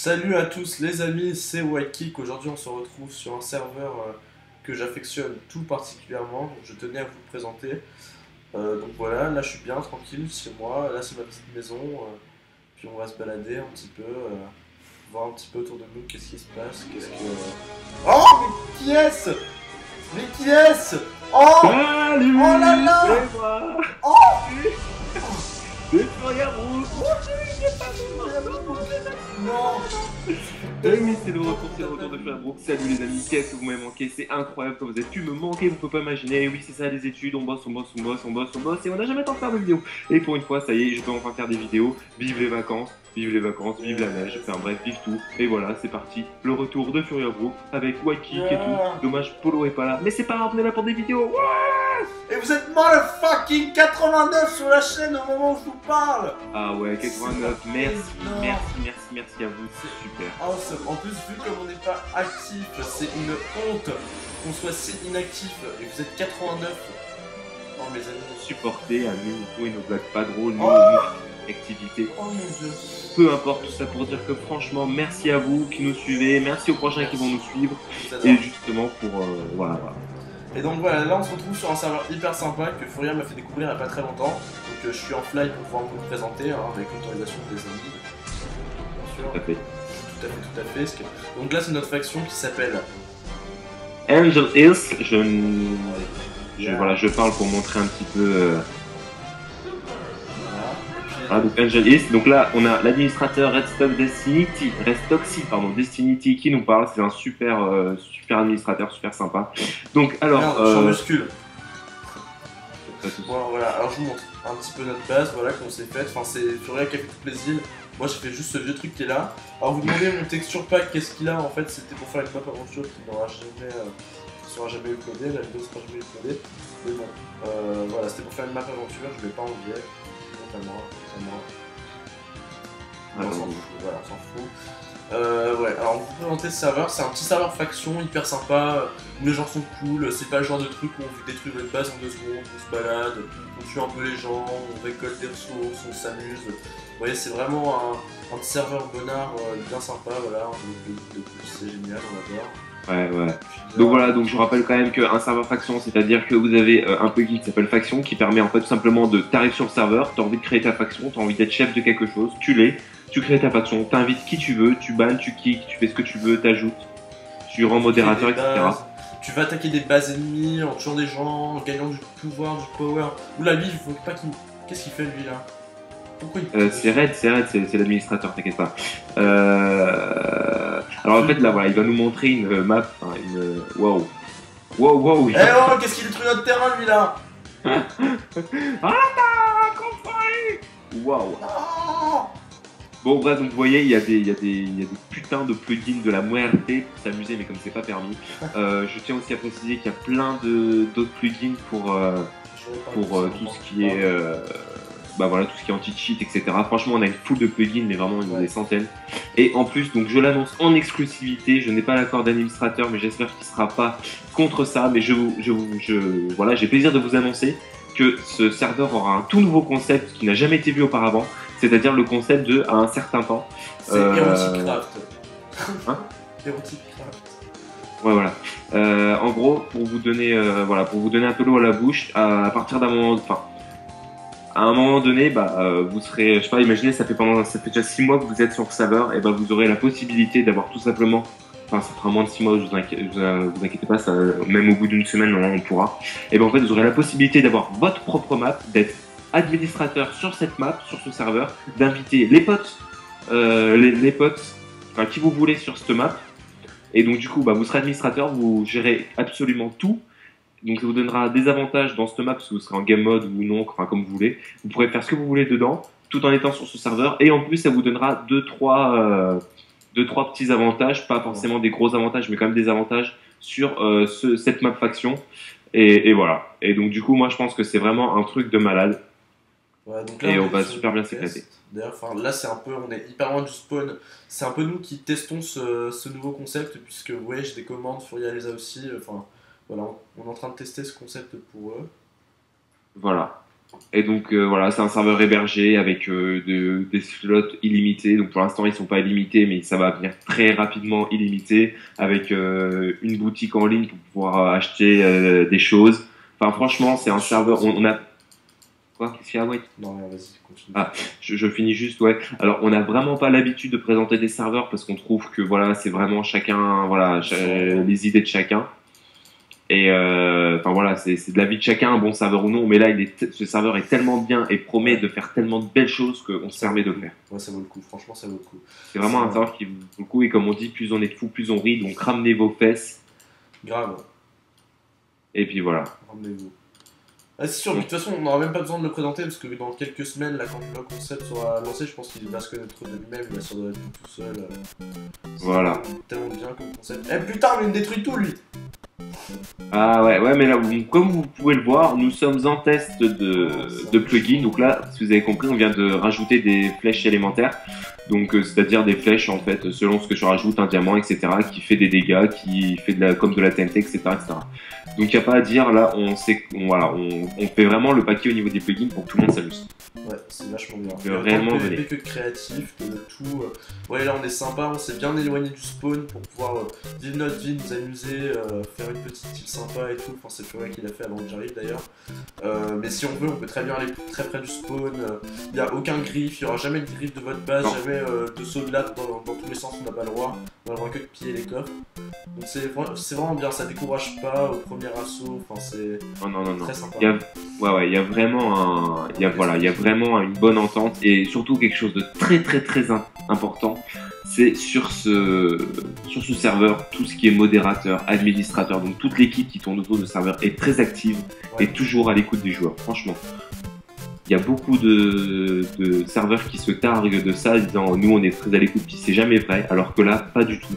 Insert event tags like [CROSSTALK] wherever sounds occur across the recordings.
Salut à tous les amis, c'est Whitekick. Aujourd'hui on se retrouve sur un serveur euh, que j'affectionne tout particulièrement, donc je tenais à vous le présenter. Euh, donc voilà, là je suis bien tranquille chez moi, là c'est ma petite maison, euh, puis on va se balader un petit peu, voir un petit peu autour de nous qu'est-ce qui se passe, qu'est-ce que... Oh mais qui est-ce Mais qui est-ce Oh Salut Oh là là moi Oh C'est Florian Rousse Non [LAUGHS] Eh oui, c'est le retour, c'est le retour de Brooks. Salut les amis, qu'est-ce que vous m'avez manqué? C'est incroyable comme vous êtes pu me manquer, vous pouvez pas imaginer. Oui, c'est ça les études, on bosse, on bosse, on bosse, on bosse, on bosse, et on n'a jamais le temps de faire de vidéos. Et pour une fois, ça y est, je peux enfin faire des vidéos. Vive les vacances, vive les vacances, vive la neige, enfin bref, vive tout. Et voilà, c'est parti. Le retour de Furia Brook avec Waikik et tout. Dommage, Polo est pas là. Mais c'est pas grave, on est là pour des vidéos. Ouais Et vous êtes motherfucking 89 sur la chaîne au moment où je vous parle ah ouais, 89, merci, merci, merci, merci à vous, c'est super. Awesome. En plus, vu comme on n'est pas actif, c'est une honte qu'on soit si inactif et vous êtes 89. Oh mes amis. supporter à nous, nous et nos blagues pas drôles, nous, Oh nos activités. Oh mon dieu. Peu importe tout ça pour dire que franchement, merci à vous qui nous suivez, merci aux prochains qui vont nous suivre, vous et justement pour euh, voilà, voilà. Et donc voilà, là on se retrouve sur un serveur hyper sympa que Furia m'a fait découvrir il n'y a pas très longtemps. Donc euh, je suis en fly pour pouvoir vous le présenter hein, avec l'autorisation des amis. Sûr. Tout à fait. Tout à fait, tout à fait. Ce que- Donc là c'est notre faction qui s'appelle. Angel Hills, je, voilà, je parle pour montrer un petit peu. euh, Voilà. Voilà, donc Angel Hills. Donc là, on a l'administrateur Redstock Destinity, Redstoxy, pardon, Destinity qui nous parle. C'est un super, euh, super administrateur, super sympa. Donc alors, merde, euh, muscule. Bon, voilà, alors je vous montre un petit peu notre base, voilà, qu'on s'est faite. Enfin, c'est Furia qui a fait toutes les îles. Moi, j'ai fait juste ce vieux truc qui est là. Alors, vous demandez mon texture pack, qu'est-ce qu'il a En fait, c'était pour faire une map aventure qui n'aura jamais, euh, qui sera jamais uploadée. La vidéo sera jamais uploadée. Mais bon, euh, voilà, c'était pour faire une map aventure. Je vais pas enlever. Donc, à moi, à moi. Ah, on s'en fout, voilà, on s'en fout. Euh, ouais, alors on vous présenter ce serveur, c'est un petit serveur faction hyper sympa, où les gens sont cool, c'est pas le genre de truc où on détruit votre base en deux secondes, on se balade, on tue un peu les gens, on récolte des ressources, on s'amuse. Vous voyez, c'est vraiment un, serveur bonnard euh, bien sympa, voilà, de- de- c'est génial, on adore. Ouais, ouais. Puis, Donc euh, voilà, donc je vous rappelle quand même qu'un serveur faction, c'est-à-dire que vous avez euh, un plugin qui s'appelle faction, qui permet en fait tout simplement de t'arriver sur le serveur, t'as envie de créer ta faction, t'as envie d'être chef de quelque chose, tu l'es, tu crées ta faction, t'invites qui tu veux, tu bannes, tu kicks, tu fais ce que tu veux, t'ajoutes, tu rends modérateur, etc. bases, Tu vas attaquer des bases ennemies en tuant des gens, en gagnant du pouvoir, du power. Oula, lui, il faut pas qu'il. Qu'est-ce qu'il fait lui là? Pourquoi. Euh, c'est Red, c'est Red, c'est l'administrateur, t'inquiète pas. Euh... Alors en fait là, voilà, il va nous montrer une euh, map, enfin, une... Wow. Wow, wow, Eh oh, qu'est-ce qu'il détruit notre terrain lui là? [LAUGHS] Wow. Oh Bon bref, donc vous voyez, il y, a des, il, y a des, il y a des putains de plugins de la muerte pour s'amuser, mais comme c'est pas permis. [LAUGHS] Euh, je tiens aussi à préciser qu'il y a plein de d'autres plugins pour, euh, pour tout ce qui est bah voilà tout ce qui est anti-cheat, etc. Franchement, on a une foule de plugins, mais vraiment il y en a des centaines. Et en plus, donc je l'annonce en exclusivité. Je n'ai pas l'accord d'administrateur, mais j'espère qu'il sera pas contre ça. Mais je, vous- je, voilà, j'ai plaisir de vous annoncer que ce serveur aura un tout nouveau concept qui n'a jamais été vu auparavant, c'est-à-dire le concept de à un certain temps. C'est Euh, Craft. Hein [LAUGHS] Craft. Ouais, voilà. Euh, en gros, pour vous donner, euh, voilà, pour vous donner un peu l'eau à la bouche, à, à partir d'un moment, enfin, à un moment donné, bah, euh, vous serez, je sais pas, imaginez, ça fait pendant, ça fait déjà six mois que vous êtes sur le serveur, et ben vous aurez la possibilité d'avoir tout simplement, enfin, ça fera moins de six mois, vous inquiétez, vous, euh, vous pas, ça, même au bout d'une semaine, on pourra. Et ben en fait, vous aurez la possibilité d'avoir votre propre map, d'être administrateur sur cette map, sur ce serveur, d'inviter les potes, euh, les, les potes, enfin, qui vous voulez sur cette map. Et donc du coup, bah, vous serez administrateur, vous gérez absolument tout. Donc ça vous donnera des avantages dans cette map, parce que vous serez en game mode ou non, enfin comme vous voulez. Vous pourrez faire ce que vous voulez dedans, tout en étant sur ce serveur. Et en plus, ça vous donnera deux trois, euh, deux, trois petits avantages, pas forcément des gros avantages, mais quand même des avantages sur euh, ce, cette map faction. Et, et voilà. Et donc du coup, moi je pense que c'est vraiment un truc de malade. Ouais, donc Et on va super bien s'éclater. D'ailleurs, là, c'est un peu, on est hyper loin du spawn. C'est un peu nous qui testons ce, ce nouveau concept, puisque ouais, j'ai des commandes, Furia les a aussi. Enfin, voilà, on, est en train de tester ce concept pour eux. Voilà. Et donc euh, voilà, c'est un serveur hébergé avec euh, de- des slots illimités. Donc pour l'instant ils sont pas illimités, mais ça va venir très rapidement illimité avec euh, une boutique en ligne pour pouvoir acheter des choses. Enfin franchement, c'est un serveur. On, on a quoi? Qu'est-ce qu'il y a White Non, vas-y, continue. Ah. je, je finis juste, ouais. Alors, on n'a vraiment pas l'habitude de présenter des serveurs parce qu'on trouve que voilà, c'est vraiment chacun, voilà, les idées de chacun. Et euh, enfin voilà, c'est de la vie de chacun, un bon serveur ou non. Mais là, il est t- ce serveur est tellement bien et promet de faire tellement de belles choses qu'on se permet de le faire. Ouais, ça vaut le coup, franchement, ça vaut le coup. C'est vraiment un serveur qui vaut le coup. Et comme on dit, plus on est de fous, plus on rit. Donc ramenez vos fesses. Grave, Et puis voilà. ramenez-vous. Ah, c'est sûr, mais de toute façon, on n'aura même pas besoin de le présenter parce que dans quelques semaines, là, quand le concept sera lancé, je pense qu'il va se connaître de lui-même, il va se tout, seul. euh. Voilà. Tellement bien comme concept. Eh putain, mais il me détruit tout lui Ah ouais, ouais, mais là, vous- comme vous pouvez le voir, nous sommes en test de, de plugin. Donc là, si vous avez compris, on vient de rajouter des flèches élémentaires. Donc, euh, c'est-à-dire des flèches, en fait, selon ce que je rajoute, un diamant, etc., qui fait des dégâts, qui fait de la, comme de la TNT, etc., etc. Donc, il n'y a pas à dire, là, on sait, on, voilà, on, on fait vraiment le paquet au niveau des plugins pour que tout le monde s'amuse. Ouais, c'est vachement bien. Que Autant réellement, de PVP que de créatif, que de tout. euh. Ouais, là on est sympa, on s'est bien éloigné du spawn pour pouvoir euh, vivre notre vie, nous amuser, euh, faire une petite île sympa et tout. Enfin, c'est Fury qui l'a fait avant que j'arrive d'ailleurs. Euh, mais si on veut, on peut très bien aller très près du spawn. Il n'y a aucun griffe, il n'y aura jamais de griffe de votre base, Non. jamais euh, de saut de latte dans, dans tous les sens, on n'a pas le droit. On a le droit que de piller les coffres. Donc c'est vra- c'est vraiment bien, ça décourage pas au premier assaut. Enfin, c'est Non, non, non, très sympa. Il y a, ouais, ouais, il y a vraiment un, il y a, voilà, il y a vraiment une bonne entente et surtout quelque chose de très, très, très im- important. C'est sur ce, sur ce serveur, tout ce qui est modérateur, administrateur, donc toute l'équipe qui tourne autour du serveur est très active Ouais. et toujours à l'écoute des joueurs. Franchement, il y a beaucoup de, de serveurs qui se targuent de ça, disant nous on est très à l'écoute, puis c'est jamais vrai, alors que là, pas du tout.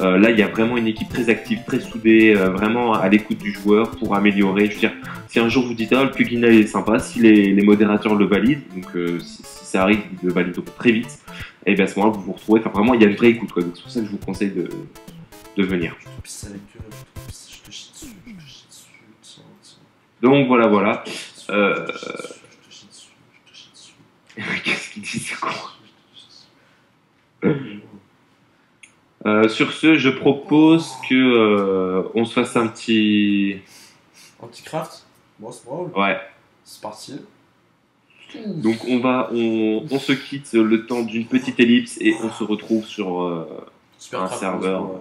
Euh, là, il y a vraiment une équipe très active, très soudée, euh, vraiment à l'écoute du joueur pour améliorer. Je veux dire, si un jour vous dites ah le plugin là, il est sympa, si les, les modérateurs le valident, donc euh, si, si ça arrive, ils le valident très vite, et bien à ce moment-là vous vous retrouvez. Enfin vraiment, il y a une vraie écoute quoi. Donc c'est pour ça que je vous conseille de, de venir. Donc voilà, voilà. Euh. [LAUGHS] Qu'est-ce qu'il dit con? Euh, sur ce, je propose que euh, on se fasse un petit. Anticraft Bon, c'est brawl. Ouais. C'est parti. Donc on va, on, on se quitte le temps d'une petite ellipse et on se retrouve sur euh, un serveur. Brawl.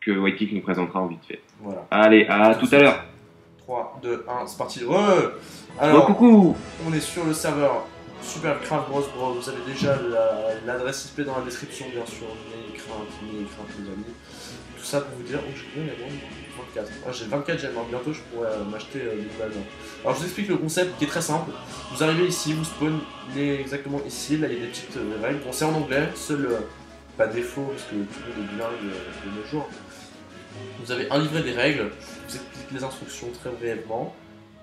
que Whitekick nous présentera en vite fait. Voilà. Allez, à tout à l'heure. 3, 2, 1, c'est parti. Ouais Bon, Alors, coucou. on est sur le serveur Supercraft Bros Bros. Vous avez déjà la- l'adresse IP dans la description, bien sûr. N'ayez crainte, n'ayez crainte, les amis. Tout ça pour vous dire. Oh, j'ai combien il y a bon 24. Ah, j'ai 24 gemmes. Bientôt, je pourrais euh, m'acheter euh, des nouvelles. Alors, je vous explique le concept qui est très simple. Vous arrivez ici, vous spawnez exactement ici. Là, il y a des petites euh, règles. Bon, c'est en anglais. Seul, euh, pas défaut, parce que tout le monde est bilingue de nos jours. Vous avez un livret des règles. Je vous explique les instructions très brièvement.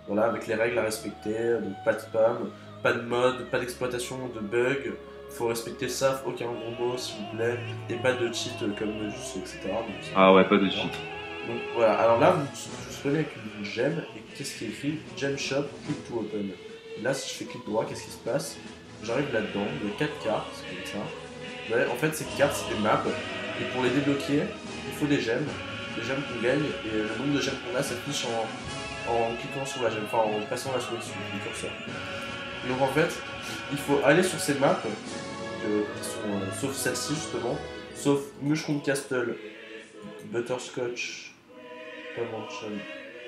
Voilà, avec les règles à respecter, donc pas de spam, pas de mode, pas d'exploitation de bugs, faut respecter ça, aucun gros mot s'il vous plaît, et pas de cheat comme Nojus, etc. Donc, Ah ouais, pas de cheat. donc voilà, alors là, vous vous spawnez avec une gemme, et qu'est-ce qui est écrit. Gem Shop, click to open. Là, si je fais clic droit, qu'est-ce qui se passe? J'arrive là-dedans, il y a 4 cartes, c'est comme ça. Voyez, en fait, ces cartes, c'est des maps, et pour les débloquer, il faut des gemmes, des gemmes qu'on gagne, et le nombre de gemmes qu'on a s'affiche en, en cliquant sur la gemme, enfin en passant la souris dessus, le curseur. Donc en fait, il faut aller sur ces maps, euh, qui sont, euh, sauf celle-ci justement, sauf Mushroom Castle, Butterscotch, Mansion,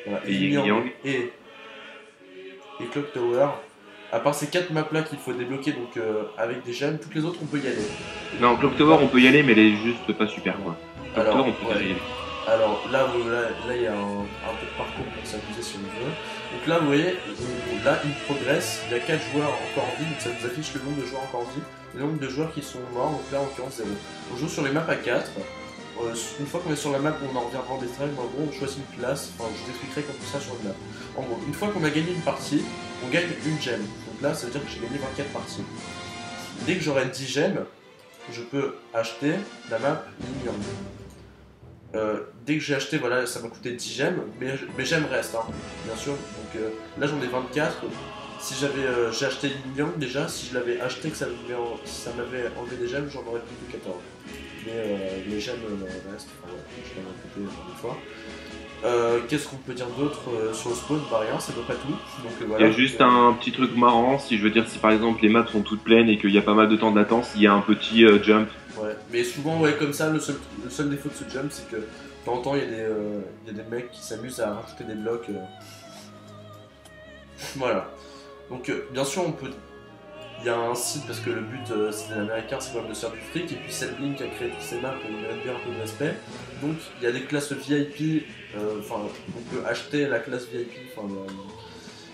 voilà, Et Yin Yin Yang Yang. et, et Clock Tower. À part ces quatre maps là qu'il faut débloquer donc euh, avec des gemmes, toutes les autres on peut y aller. Non, Clock Tower, on peut y aller, mais elle est juste pas super quoi. Clock Alors, Tower, on peut ouais. y aller. Alors là, vous- là, là, il y a un, un peu de parcours pour s'amuser si on veut. Donc là, vous voyez, là, il progresse. Il y a 4 joueurs encore en vie, donc ça vous affiche le nombre de joueurs encore en vie, le nombre de joueurs qui sont morts, donc là, en l'occurrence, 0. On joue sur les maps à 4. Euh, une fois qu'on est sur la map, on en reviendra en détail, mais en gros, on choisit une classe. Enfin, je vous expliquerai comme ça sur une map. En gros, une fois qu'on a gagné une partie, on gagne une gemme. Donc là, ça veut dire que j'ai gagné 24 parties. Dès que j'aurai 10 gemmes, je peux acheter la map Yang. Euh, dès que j'ai acheté, voilà, ça m'a coûté 10 gemmes, mais, mais gemmes restent, hein, bien sûr. Donc euh, là j'en ai 24. Si j'avais euh, j'ai acheté Yang déjà, si je l'avais acheté que ça m'avait enlevé des gemmes, j'en aurais plus que 14. Mais les gemmes euh, restent, enfin, ouais, je l'avais coupé encore une fois. Euh, Qu'est-ce qu'on peut dire d'autre euh, sur le spawn Bah rien, c'est à peu près tout. Donc, euh, Il y a juste un petit truc marrant, si je veux dire, si par exemple les maps sont toutes pleines et qu'il y a pas mal de temps de latence, il y a un petit jump. Ouais, mais souvent, ouais, comme ça, le seul, le seul défaut de ce jump, c'est que de temps en temps, il y, a des, il y a des mecs qui s'amusent à rajouter des blocs. [LAUGHS] Voilà. Donc, bien sûr, on peut. Il y a un site parce que le but, euh, c'est des américains, c'est quand même de se faire du fric. Et puis, Setblink a créé toutes ces maps, il mérite bien un peu de respect. Donc, il y a des classes VIP. euh, Enfin, on peut acheter la classe VIP, enfin, le,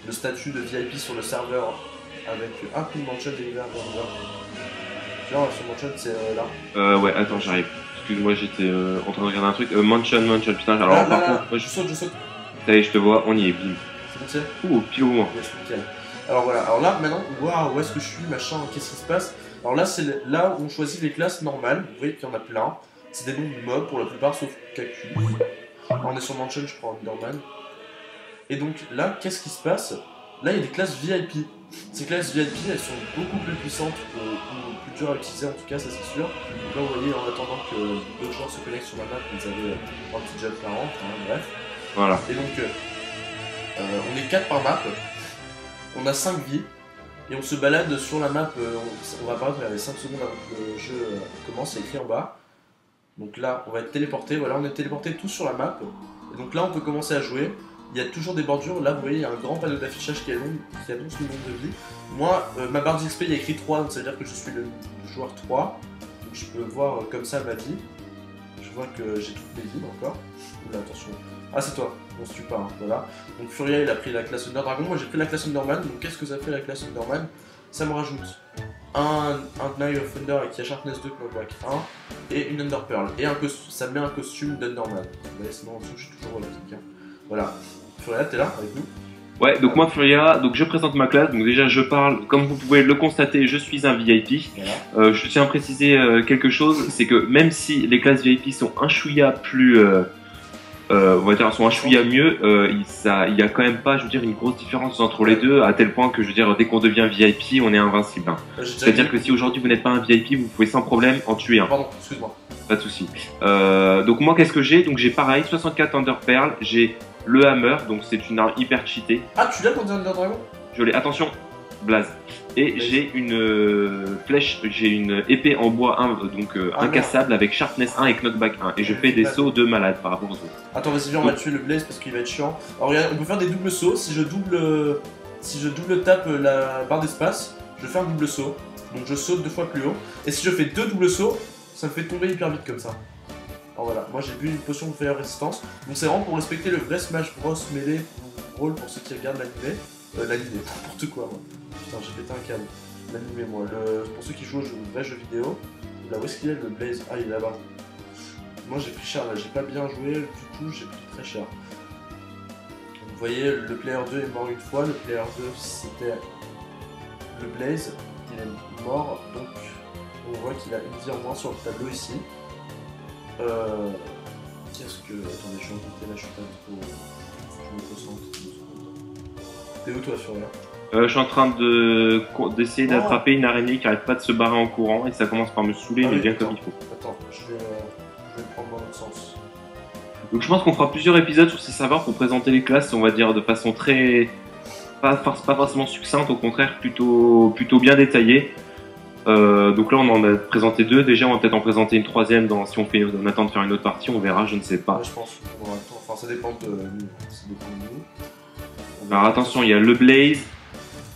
le statut de VIP sur le serveur avec. Ah, une mansion deliver, Genre, sur mansion, c'est euh, là. Euh, ouais, attends, j'arrive. Excuse-moi, j'étais euh, en train de regarder un truc. Euh, mansion, mansion, putain, alors Là, là, par là, contre, moi, je je... saute, je saute. ça y est, je te vois, on y est, bim. C'est bon, c'est Ouh, pile au moment. Yes. Alors voilà, alors là maintenant, waouh, où est-ce que je suis, machin, qu'est-ce qui se passe? Alors là, c'est là où on choisit les classes normales, vous voyez qu'il y en a plein. C'est des noms de mobs pour la plupart, sauf Kaku. Alors, on est sur Mansion, je prends Underman. Et donc là, qu'est-ce qui se passe? Là, il y a des classes VIP. Ces classes VIP, elles sont beaucoup plus puissantes ou, plus dures à utiliser, en tout cas, ça c'est sûr. Donc là, vous voyez, en attendant que d'autres joueurs se connectent sur la map, vous avez un petit jet par an, enfin, bref. Voilà. Et donc, euh, euh, on est 4 par map, on a 5 vies, et on se balade sur la map, euh, on, on va apparaître les 5 secondes avant que le jeu euh, commence, c'est écrit en bas. Donc là, on va être téléporté, voilà, on est téléporté tous sur la map, et donc là, on peut commencer à jouer. Il y a toujours des bordures, là vous voyez, il y a un grand panneau d'affichage qui, annonce- le nombre de vies. Moi, euh, ma barre d'XP, il y a écrit 3, donc ça veut dire que je suis le, joueur 3, donc je peux voir comme ça ma vie. Je vois que j'ai toutes mes vies encore. Oula, attention. Ah, c'est toi, on se tue pas, hein, voilà. Donc Furia, il a pris la classe Under Dragon, moi j'ai pris la classe Underman, donc qu'est-ce que ça fait la classe Underman Ça me rajoute un, un of Thunder qui a Sharpness 2, Knockback 1, et une Under Pearl, et un ça me met un costume d'Underman. Vous voyez, sinon en dessous, je suis toujours relatique. Hein. Voilà. Furia, t'es là avec nous? Ouais, donc moi, Furia, donc je présente ma classe. Donc déjà, je parle, comme vous pouvez le constater, je suis un VIP. Euh, je tiens à préciser euh, quelque chose, c'est que même si les classes VIP sont un chouïa plus, euh, euh, on va dire, sont un chouïa mieux, euh, il, ça, il y a quand même pas, je veux dire, une grosse différence entre les deux, à tel point que je veux dire, dès qu'on devient VIP, on est invincible. hein. Euh, C'est-à-dire que si aujourd'hui vous n'êtes pas un VIP, vous pouvez sans problème en tuer un. Pardon, excuse-moi. Pas de souci. Euh, donc moi, qu'est-ce que j'ai? Donc j'ai pareil, 64 Under Pearl, j'ai le Hammer, donc c'est une arme hyper cheatée. Ah, tu l'as quand t'es Under Dragon Je l'ai, attention, blaze. Et j'ai une euh, flèche, j'ai une épée en bois un- donc euh, Ah, incassable avec sharpness 1 et knockback 1. Et je fais des sauts de malade par rapport aux autres. Attends, vas-y, viens, on va tuer le Blaze parce qu'il va être chiant. Alors, regarde, on peut faire des doubles sauts. Si je double, euh, si je double tape euh, la barre d'espace, je fais un double saut. Donc, je saute deux fois plus haut. Et si je fais deux doubles sauts, ça me fait tomber hyper vite comme ça. Alors voilà, moi j'ai bu une potion de meilleure résistance. Donc, c'est vraiment pour respecter le vrai Smash Bros. mêlé rôle pour ceux qui regardent l'animé. Euh, l'animé, n'importe quoi, moi. Putain, j'ai pété un câble. L'animé, moi. Pour ceux qui jouent au jeu- au vrai jeu vidéo. Là, où est-ce qu'il est le Blaze? Ah, il est là-bas. Moi j'ai pris cher là, j'ai pas bien joué du tout, j'ai pris très cher. Vous voyez, le player 2 est mort une fois, le player 2 c'était le Blaze, il est mort, donc on voit qu'il a une vie en moins sur le tableau ici. Euh, Qu'est-ce que. Attendez, je suis embêté là, je suis pas trop. Je me. T'es où toi, Furia Euh, je suis en train de d'essayer Oh. d'attraper une araignée qui arrête pas de se barrer en courant et ça commence par me saouler Ah mais oui, bien comme il faut. Attends, je vais, euh, je vais le prendre dans l'autre sens. Donc je pense qu'on fera plusieurs épisodes sur ces serveurs pour présenter les classes, on va dire de façon très pas, forcément succincte, au contraire plutôt plutôt bien détaillée. Euh, donc là on en a présenté deux, déjà on va peut-être en présenter une troisième dans, si on fait on attend de faire une autre partie, on verra, je ne sais pas. Ouais, je pense le temps. Enfin, ça dépend de nous. Ça dépend de nous. Alors attention, il y a le Blaze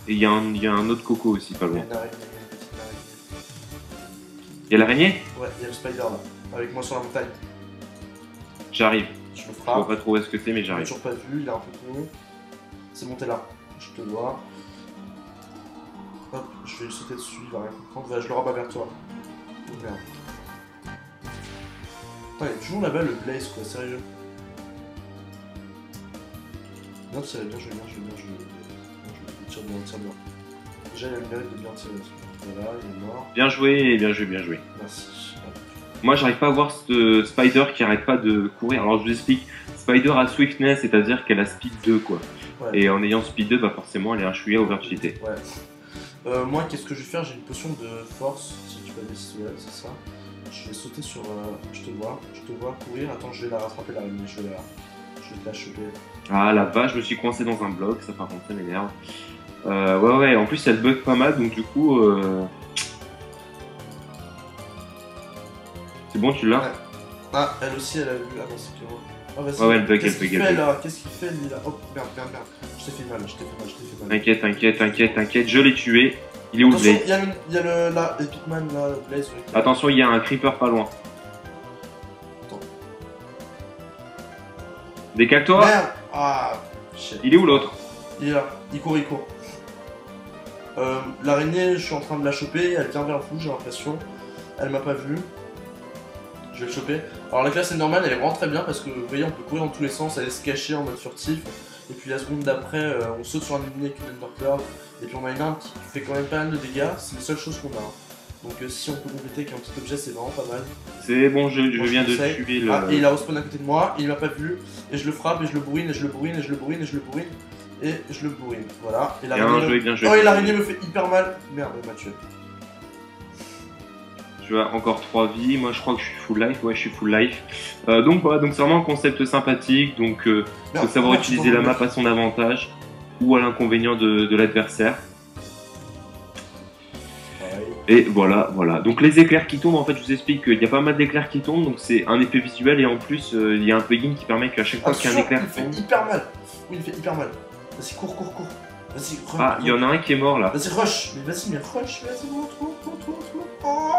et il y, a un- il y a un autre coco aussi pas y a loin. il y a y a l'araignée? Ouais, il y a le spider là, avec moi sur la montagne. J'arrive. Je le Je vois frappe. pas trop où est-ce que c'est mais j'arrive. toujours pas vu, il est un peu con. C'est monté là, je te vois. Hop, je vais le sauter dessus, il va rien comprendre. Je le rabats vers toi. Oh merde. Putain, il est toujours là-bas le Blaze quoi, sérieux. Non, bien joué, bien joué, bien joué. Bien joué. Bien, bien. Déjà, il a le mérite de bien tirer. Voilà, il est mort. Bien joué bien joué, bien joué. Merci. Moi j'arrive pas à voir ce Spider qui arrête pas de courir. Alors je vous explique. Spider a Swiftness, c'est-à-dire qu'elle a Speed 2 quoi. Ouais. Et en ayant Speed 2, bah forcément elle est un chouïa overcheatée. Ouais. Euh, moi, qu'est-ce que je vais faire? J'ai une potion de force, si tu vas décider, c'est ça. Je vais sauter sur. euh, je te vois, je te vois courir. Attends, je vais la rattraper l'araignée, je vais la. Je la. Ah la vache, je me suis coincé dans un bloc, ça par contre ça m'énerve. Euh, ouais ouais, en plus elle bug pas mal donc du coup... Euh... C'est bon, tu l'as Ouais. Ah, elle aussi, elle a vu. Ah non, c'est Clément. Ah, vas-y. Ouais, ouais, elle bug, Qu'est-ce elle bug, qu'il elle fait bug. là Qu'est-ce qu'il fait lui là Oh merde, merde, merde. Je t'ai fait mal, je t'ai fait mal, je t'ai fait mal. T'inquiète, t'inquiète, t'inquiète, t'inquiète, je l'ai tué. Il est où le Attention, il y a le, il y a le là, Epicman là, le Blaze. ouais. Attention, il y a un creeper pas loin. Décale-toi Merde Ah, shit. Il est où l'autre Il est là, il court, il court. Euh, L'araignée, je suis en train de la choper, elle vient vers vous, j'ai l'impression. Elle m'a pas vu. Je vais le choper. Alors la classe est normale, elle est vraiment très bien parce que vous voyez, on peut courir dans tous les sens, aller se cacher en mode furtif. Et puis la seconde d'après, euh, on saute sur un ennemi avec une Undercloud. Et puis on a une arme qui fait quand même pas mal de dégâts, c'est les seules choses qu'on a. Donc euh, si on peut compléter avec un petit objet, c'est vraiment pas mal. C'est bon, je, viens de tuer le... Ah, et il a respawn à côté de moi, il m'a pas vu, et je le frappe, et je le bourrine, et je le bourrine, et je le bourrine, et je le bourrine, et je le bourrine. Voilà. Et Bien joué, bien joué. Oh, et l'araignée me fait hyper mal. Merde, elle m'a tué. Tu as encore 3 vies, moi je crois que je suis full life, ouais je suis full life. Euh, donc voilà, donc c'est vraiment un concept sympathique, donc euh, faut savoir utiliser la map à son avantage ou à l'inconvénient de, de l'adversaire. Et voilà, voilà. Donc les éclairs qui tombent, en fait je vous explique qu'il y a pas mal d'éclairs qui tombent, donc c'est un effet visuel et en plus euh, il y a un plugin qui permet qu'à chaque fois qu'il y a un éclair il fait hyper mal. Oui, il fait hyper mal. Vas-y, cours, cours, cours. Vas-y, rush. Ah, il y en a un qui est mort là. Vas-y, rush. Mais vas-y, mais rush. Vas-y, monte, monte, monte, monte. Oh.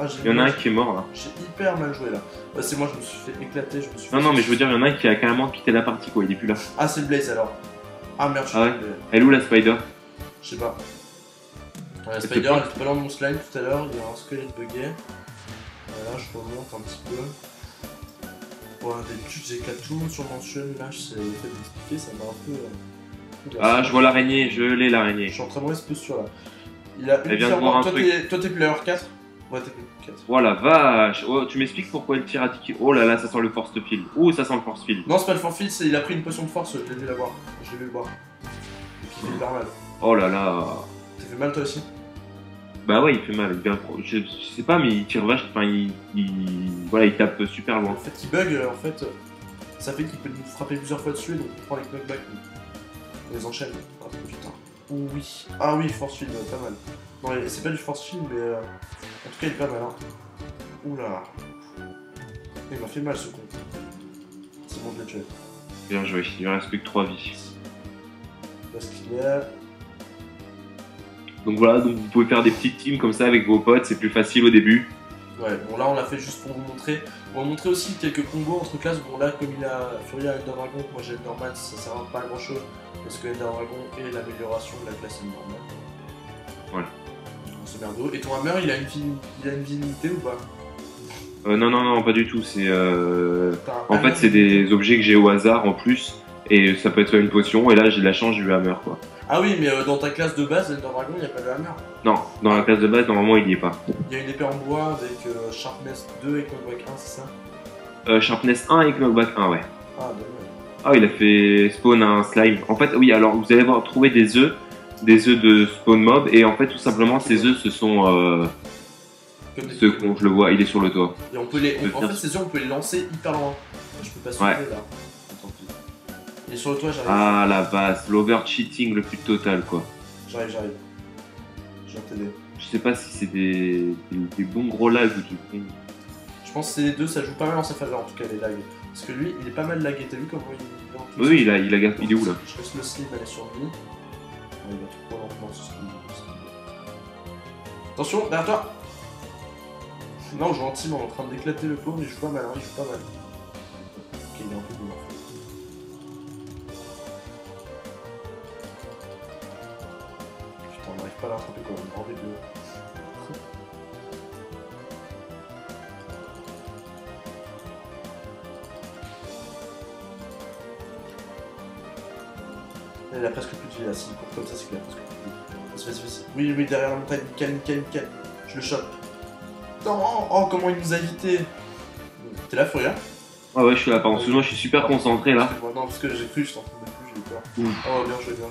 Ah, j'ai- Il y en a un qui est mort là. J'ai hyper mal joué là. Bah, c'est moi, je me suis fait éclater. Je me suis Non, fait- non, mais je veux dire, il y en a un qui a carrément quitté la partie quoi, il est plus là. Ah, c'est le Blaze alors. Ah merde, je suis Ah ouais. Elle est où la spider? Je sais pas. Spider, il était pas de mon slime tout à l'heure, il y a un squelette bugué. Voilà, je remonte un petit peu. Bon, d'habitude j'éclate tout le monde sur Mansion, là, c'est le fait d'expliquer, ça m'a un peu. euh, un peu Ah, je vois l'araignée, je l'ai Je l'araignée. suis en très mauvaise posture là. Il a une vient de voir un Toi, t'es- player 4 Ouais, t'es player 4. Oh la vache oh, Tu m'expliques pourquoi elle tire à 10 kills Oh là là, ça sent le force field. Ouh, ça sent le force field. Non, c'est pas le forfeit, c'est il a pris une potion de force, je l'ai vu la boire. Je l'ai vu le boire. Et puis il fait hyper mal. Oh là là. T'as fait mal toi aussi? Bah ouais, il fait mal. il Je, je sais pas, mais il tire vache. Enfin, il, il- Voilà, il tape super Le loin. fait qu'il bug, euh, en fait, euh, ça fait qu'il peut nous frapper plusieurs fois dessus et donc on prend les knockbacks. On les enchaîne. Ah putain. Oui. Ah oui, force field, euh, pas mal. Non, c'est pas du force field, mais euh, en tout cas, il est pas mal. Hein. Oula. Il m'a fait mal ce con. C'est bon, je l'ai tué. Bien joué, il lui reste plus que 3 vies. Parce qu'il est. Donc voilà, donc vous pouvez faire des petites teams comme ça avec vos potes, c'est plus facile au début. Ouais, bon là on l'a fait juste pour vous montrer. On va montrer aussi quelques combos entre classes. Bon là, comme il a Furia et Ender Dragon, moi j'ai Enderman, ça sert à pas à grand chose. Parce que Ender Dragon est l'amélioration de la classe Enderman. Voilà. C'est merdo. Et ton Hammer, il a une il a une vie limitée ou pas? Euh, non, non, non, pas du tout. C'est euh, En fait, c'est des objets que j'ai au hasard en plus. Et ça peut être une potion, et là j'ai de la chance, j'ai eu Hammer quoi. Ah oui, mais euh, dans ta classe de base, Ender Dragon, il n'y a pas de Hammer? Non, dans la classe de base, normalement il y est pas. Il y a une épée en bois avec euh, Sharpness 2 et Knockback 1, c'est ça? Euh, Sharpness 1 et Knockback 1, ouais. Ah, dommage. Ah, il a fait spawn un slime. En fait, oui, alors vous allez voir trouver des œufs, des œufs de spawn mob, et en fait, tout simplement, ces œufs, ce sont euh, des ceux qu'on je le vois, il est sur le toit. Et on peut les. on- en fait, ces yeux, on peut les lancer hyper loin. Je peux pas sauter Ouais. là. Est sur le toit, j'arrive. Ah la base, l'over-cheating le plus total, quoi. J'arrive, j'arrive. Je viens t'aider. Je sais pas si c'est des, des, des bons gros lags ou tout. Je pense que c'est les deux, ça joue pas mal en sa faveur en tout cas, les lags. Parce que lui, il est pas mal lagué. T'as vu comment il est en Oui, il a, il a gaffe, il est où là Je laisse le slip aller sur lui. Ouais, il va trop lentement ce slip. ce. Attention, derrière toi Non, en team, on est en train d'éclater le pauvre, il joue pas mal, hein, il joue pas mal. Ok, il est un peu bon pas à l'attraper quand même, horrible. Il a presque plus de vie là, s'il court comme ça, c'est qu'il a presque plus de vie. Vas-y, vas-y, vas-y. Oui, oui, derrière la montagne, nickel, nickel, nickel. Je le chope. Non, oh, comment il nous a évité T'es là, Furia Ah ouais, je suis là, pardon. Excuse-moi, je suis super concentré là. Non, parce que j'ai cru, je t'en Ouh. Oh, bien joué, bien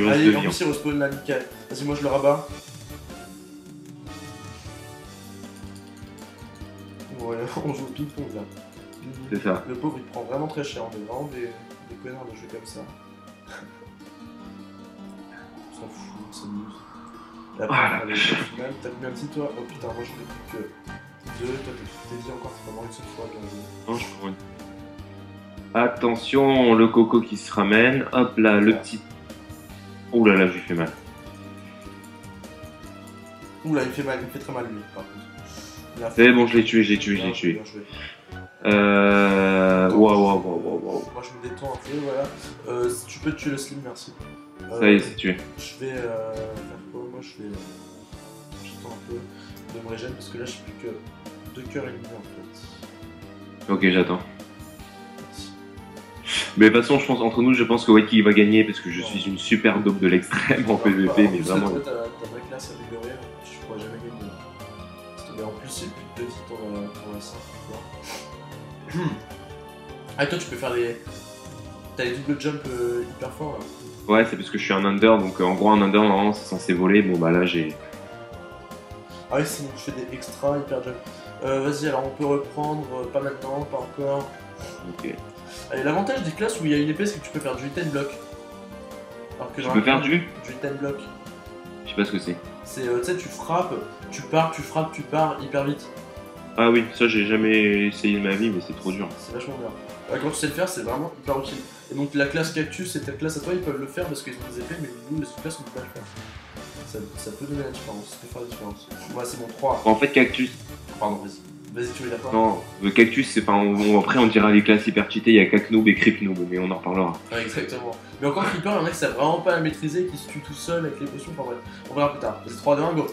joué. Allez, en plus, il respawn là, nickel. Vas-y, moi je le rabats. Ouais, [LAUGHS] on joue au ping-pong là. C'est ça. Le pauvre il prend vraiment très cher, on est vraiment des, des connards de jouer comme ça. [LAUGHS] on s'en fout, on s'amuse. Et après, Ah, la. T'as combien de vies toi Oh putain, moi j'en ai plus que deux. Toi t'as toutes tes vies encore, c'est vraiment une seule fois, bien joué. Non, je prends une. Attention, le coco qui se ramène. Hop là, le petit. Oh là là, je lui fais mal. Oula, il me fait mal, il me fait très mal lui, par contre. Il fait- C'est bon, je l'ai tué, je l'ai tué, je l'ai tué. bien joué. Euh. Waouh, waouh, waouh, waouh. Moi je me détends un peu, voilà. Euh, si tu peux tuer le slim, merci. Euh, Ça y est, c'est tué. Je vais euh, faire quoi Moi je vais. euh, J'attends un peu de me régénérer parce que là j'ai plus que deux cœurs et demi en fait. Ok, j'attends. Mais de toute façon, je pense, entre nous, je pense que Wacky va gagner parce que je suis une super dope de l'extrême en PvP, mais vraiment. Toi, t'as ta vraie classe améliorée, je pourrais jamais gagner. Mais en plus, c'est plus de pour la, pour la 5. Ah, et toi, tu peux faire des. T'as les double jump euh, hyper forts là. Ouais, c'est parce que je suis un under, donc euh, en gros, un under, normalement, c'est censé voler. Bon, bah là, j'ai. Ah oui, sinon tu fais des extra hyper jump. Euh, Vas-y, alors on peut reprendre, euh, pas maintenant, pas encore. Ok. Allez, l'avantage des classes où il y a une épée, c'est que tu peux faire du hit and block. Alors que dans peux faire du du hit and block. Je sais pas ce que c'est. C'est, euh, tu sais, tu frappes, tu pars, tu frappes, tu pars hyper vite. Ah oui, ça, j'ai jamais essayé de ma vie, mais c'est trop dur. C'est vachement bien. Ouais, quand tu sais le faire, c'est vraiment hyper utile. Et donc la classe cactus et ta classe à toi, ils peuvent le faire parce qu'ils ont des épées, mais nous, les sous-classes, on peut pas le faire. Ça, ça peut donner la différence, ça peut faire la différence. Moi, c'est mon 3. En fait, cactus. Pardon, vas-y. Vas-y, tu veux la part Non, le cactus, c'est pas. on- on- après, on dira les classes hyper cheatées, il y a Cacnoob et Creepnoob, mais on en reparlera. Ouais, exactement. Mais encore Flipper, il y en a qui savent vraiment pas la maîtriser, qui se tuent tout seul avec les potions, enfin bref. On verra plus tard. Vas-y, 3, 2, 1, go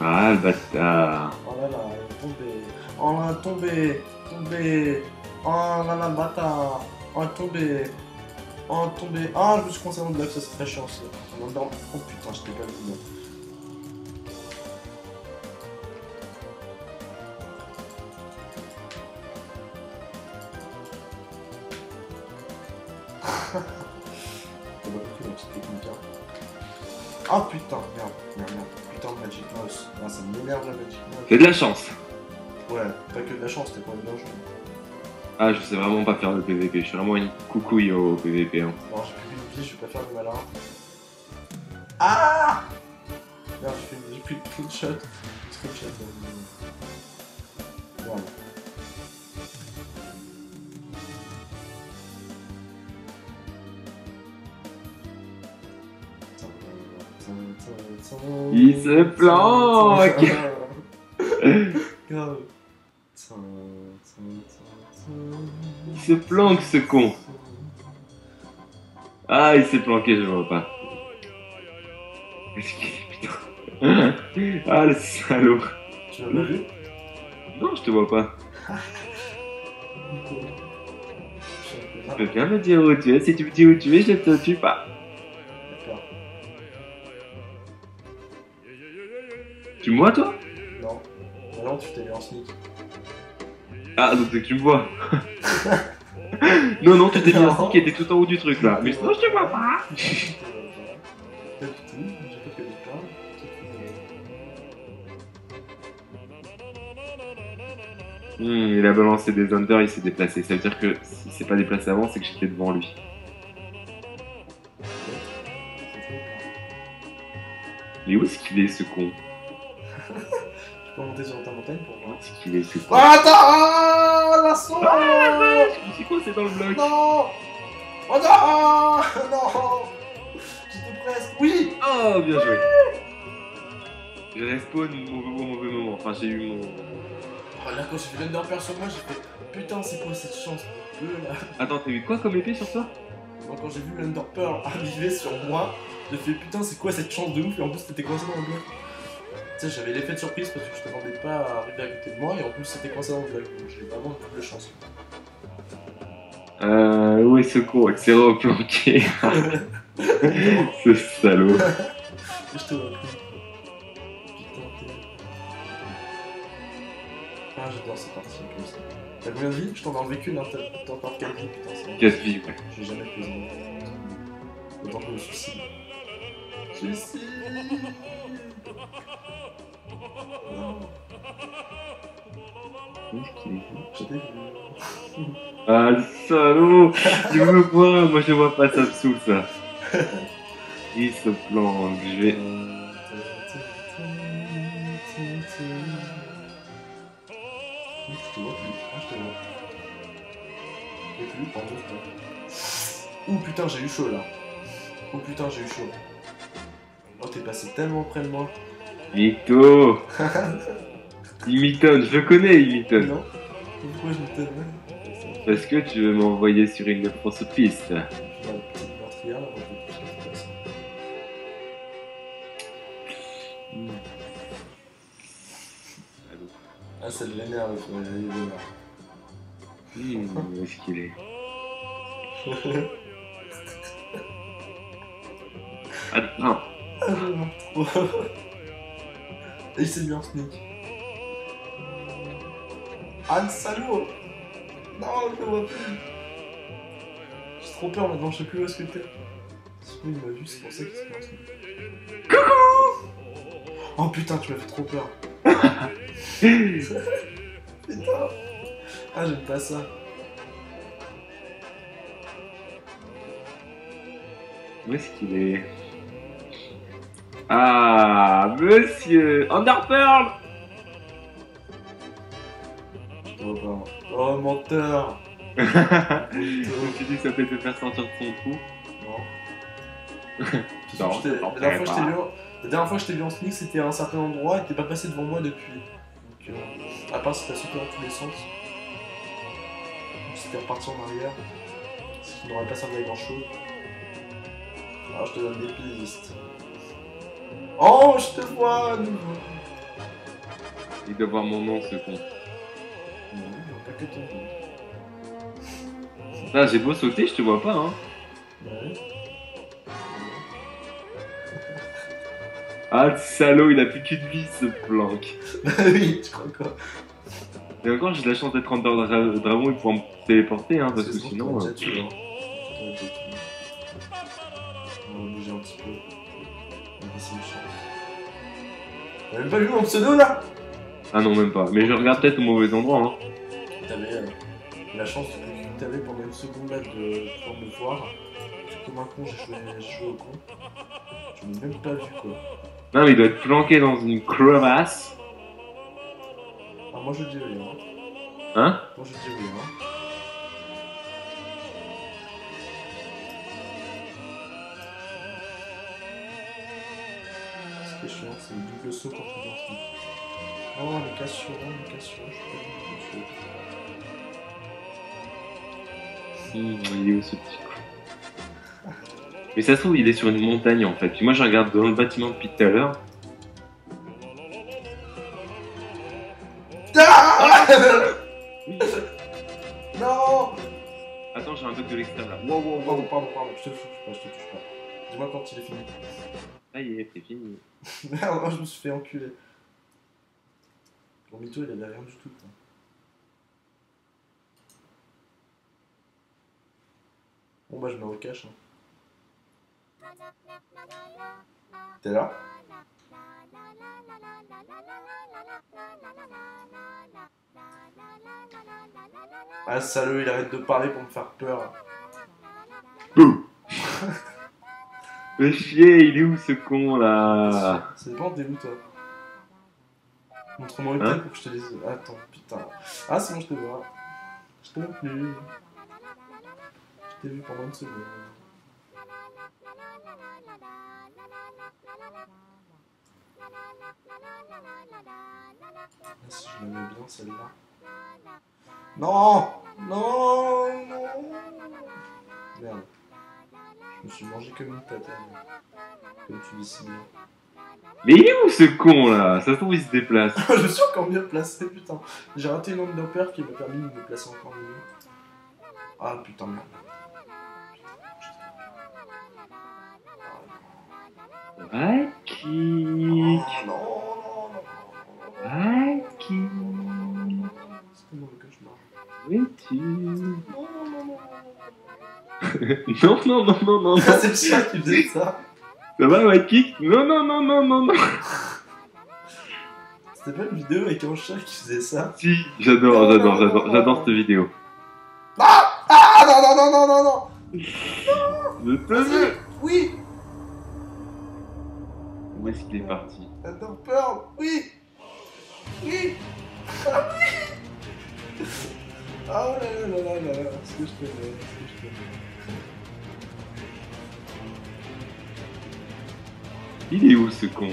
Ah, le bâtard. Oh là là, tombée. Oh là, tombé, tombé. Oh là là, bâtard. Oh, tombé. Oh, tombé. Ah, je me suis dans le bloc, ça c'est très chiant aussi. Oh putain, je t'ai pas vu. Ah putain, merde, merde, merde. Putain de Magic Mouse. Ah, ça m'énerve la Magic Mouse. C'est de la chance. Ouais, pas que de la chance, t'es pas bien joué. Ah, je sais vraiment pas faire le PVP, je suis vraiment une coucouille au PVP. Hein. Non, j'ai plus qu'une vie, je vais pas faire le malin. Ah Merde, j'ai pris le screenshot. Screenshot. euh, Il se planque. Grave. Il se planque ce con. Ah, il s'est planqué, je le vois pas. Putain. Ah, le salaud. Tu l'as vu? Non, je te vois pas. Tu peux bien me dire où tu es. Si tu me dis où tu es, je te tue pas. Me vois, toi Non. Non, tu t'es mis en sneak. Ah, donc c'est que tu me vois. [LAUGHS] non, non, tu t'es mis un stick qui était tout en haut du truc là. Mais sinon, je te vois pas. Pas du tout, j'ai pas fait de plein. Hmm, il a balancé des under, il s'est déplacé. Ça veut dire que s'il s'est pas déplacé avant, c'est que j'étais devant lui. Mais où est-ce qu'il est ce con? Peux monter sur ta montagne pour voir. est ce con Ah, attends Ah, l'assaut C'est quoi, c'est dans le bloc Non Oh non [LAUGHS] Non J'étais presque. Oui Oh, bien joué Je respawn au mauvais, au mauvais moment. Enfin, j'ai eu mon. Oh là, quand j'ai fait l'underpear sur moi, j'ai fait Putain, c'est quoi cette chance là? Attends, t'as eu quoi comme épée sur toi? Moi, quand j'ai vu l'underpear arriver sur moi, j'ai fait Putain, c'est quoi cette chance de ouf? Et en plus, t'étais coincé dans le bloc. Tu sais, j'avais l'effet de surprise parce que je t'attendais pas à arriver à côté de moi et en plus, c'était coincé dans le bloc. Donc, j'ai vraiment une double chance. Euh. Avec ses robes planquées Ce salaud. Je te vois plus. Putain, t'es- Ah, j'adore cette partie comme ça. T'as combien de vie Je t'en ai enlevé qu'une, hein. T'as- T'as encore 4 vies, putain, c'est 4 vies, ouais. J'ai jamais posé Autant que je me suicide. Suicide T'ai vu. Ah, le salaud Tu me vois Moi, je vois pas, ça saoule, ça. Il se planque, je vais... Ouh putain, j'ai eu chaud là. Oh putain, j'ai eu chaud. Oh, t'es passé tellement près de moi. Mytho [LAUGHS] Il m'étonne, je connais, il m'étonne. Non Pourquoi je tais Parce que tu veux m'envoyer sur une fausse piste. Passe. Ah, ça l'énerve, il vénère. Hmm, où est-ce qu'il est? [LAUGHS] Attends, Ah. [LAUGHS] Et il s'est mis en sneak. Le salaud Non, je le vois plus J'ai trop peur maintenant, je sais plus où est-ce que t'es. Il m'a vu, c'est pour ça qu'il sneak. Coucou Oh putain, tu m'as fait trop peur. [LAUGHS] putain Ah, j'aime pas ça. où est-ce qu'il est? Ah, monsieur Underpearl Oh, menteur Je Menteur. me suis dit que ça peut te faire sortir de son trou. Non. [LAUGHS] Je la, dernière fois que je t'ai pas. vu, en- la dernière fois que je t'ai vu en sneak, c'était à un certain endroit et t'es pas passé devant moi depuis. Donc, euh, à part si t'as sauté dans tous les sens. T'es reparti en arrière. Ce qui n'aurait pas servi à grand chose. Alors je te donne des pistes. Oh, je te vois à nouveau Il doit voir mon nom, ce con. Que ton. Ah, j'ai beau sauter, je te vois pas, hein. Ah, le salaud, il a plus qu'une vie, ce planque. [LAUGHS] Bah oui, tu crois quoi? Et encore, j'ai de la chance d'être Under Dra- Dragon et pouvoir me téléporter, hein, parce que sinon... euh. On va bouger un petit peu. On va laisser une chance. T'as même pas vu mon pseudo là? Ah non, même pas. Mais je regarde peut-être au mauvais endroit, hein. Chance que t'avais pendant une seconde là de pouvoir me voir. Comme un con, j'ai joué, au con. Je m'ai même pas vu quoi. Non, mais il doit être planqué dans une crevasse. Ah, moi je dis rien. hein? Hein Moi je dis rien. hein. Ce qui est chiant, c'est le double saut quand tu danses. Oh, les cassures, oh, les cassures, je suis pas Il est où ce petit con Mais ça se trouve, il est sur une montagne en fait. Puis moi, je regarde dans le bâtiment depuis tout à l'heure. Ah [LAUGHS] non Attends, j'ai un bug de l'extérieur là. Wow, wow, wow. Pardon, pardon, je te touche pas, je te touche pas. Dis-moi quand il est fini. Ça y est, c'est fini. [LAUGHS] Merde, moi je me suis fait enculer. Mon mytho il avait rien du tout quoi. Bon bah je me recache. Hein. T'es là? Ah salaud il arrête de parler pour me faire peur. Le [LAUGHS] chier, il est où ce con là? C'est bon t'es où toi Montre-moi une Hein? tête pour que je te dise. Attends putain. Ah c'est bon je te vois. Je te vois plus. T'ai vu pendant une seconde. Ah, si je l'aimais bien celle-là. Non Non Non Merde. Je me suis mangé comme une moi. Comme tu dis si bien. Mais il est où ce con là? Ça se trouve, il se déplace. [LAUGHS] je suis encore mieux placé, putain. J'ai raté une underpair qui m'a permis de me placer encore mieux. Ah putain, merde. Raki. Raki. C'est le cauchemar. Où es-tu Non, non, non, non, non. C'est le chien qui faisait ça. Ça va, Wacky Non, non, non, non, non, non. C'était pas une vidéo avec un chat qui faisait ça Si, j'adore, j'adore, j'adore, j'adore cette vidéo. Ah Ah Non, non, non, non, non, non Non Je te veux Oui où est-ce qu'il est parti J'adore Pearl Oui. Oui. Ah oui. Ah oh là là là là là là Ce que je connais, ce que je connais. Il est où ce con.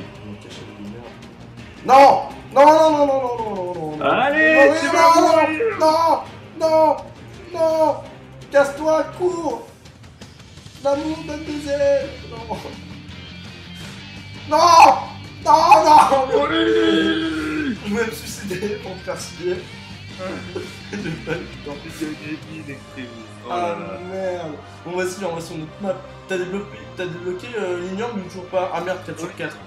Non. Non, non, non, non, non, non, non, non Allez, non, non, non, Non Non Non. Casse-toi, cours. L'amour donne des ailes. Non Non Non, non Allez Je vais me suicider pour me faire le temps. Oh Ah merde Bon vas-y, on va sur notre map. T'as débloqué, t'as débloqué euh, ou toujours pas? Ah merde, 4 sur 4.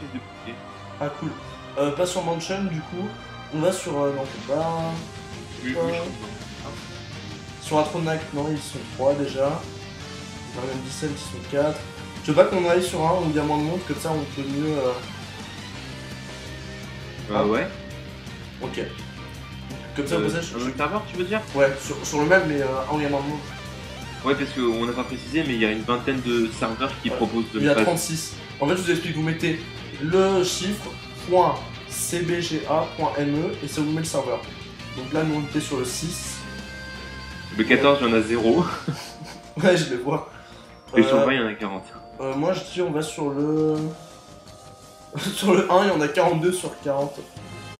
Ah cool. Euh, pas sur Mansion du coup. On va sur... Euh, non, pas... Oui, oui, je Sur Atronac, non, ils sont 3 déjà. Guardian Descent, ils sont 4. Je veux pas qu'on aille sur un où il y a moins de monde, comme ça on peut mieux... euh, comprends. Ah ouais Ok. Comme ça, comme ça, je- Un autre serveur, tu veux dire? Ouais, sur, sur le même, mais euh, un où il y a moins de monde. Ouais, parce qu'on n'a pas précisé, mais il y a une vingtaine de serveurs qui Ouais. proposent de Il y a passer. 36. En fait, je vous explique, vous mettez le chiffre .cbga.me et ça vous met le serveur. Donc là, nous on était sur le 6. Le 14, il y en a 0. Ouais, je les vois. Et sur Euh, le 20, il y en a 40. Euh, moi, je dis on va sur le. [LAUGHS] sur le 1, il y en a 42 sur 40.